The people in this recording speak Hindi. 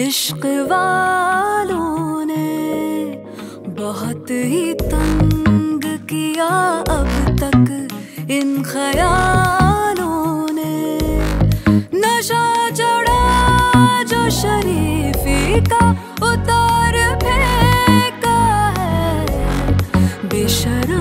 इश्क वालों ने। बहुत ही तंग किया अब तक इन ख्यालों ने नशा जो शरीफी का उतार फेंका है। बेशरम